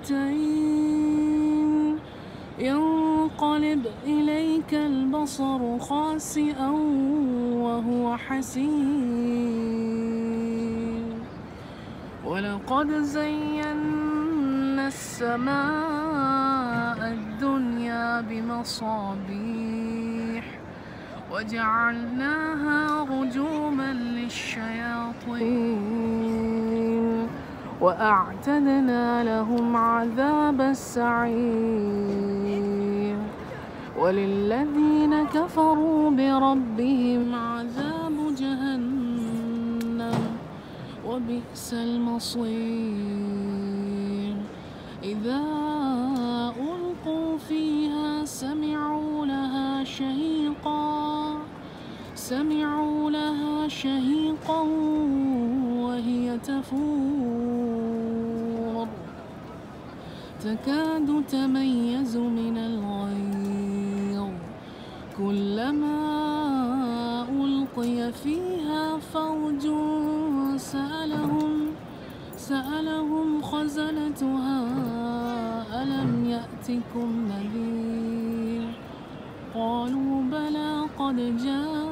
كرتين ينقلب إليك البصر خاسئا وهو حسين. ولقد زينا السماء الدنيا بمصابيح وجعلناها رجوما وأعتدنا لهم عذاب السعير. وللذين كفروا بربهم عذاب جهنم وبئس المصير. إذا ألقوا فيها سمعوا لها شهيقا. سمعوا لها شهيقا وهي تفور. تكاد تميز من الغيظ. كلما ألقي فيها فوج سألهم سألهم خزنتها ألم يأتكم نذير؟ قالوا بلى قد نذير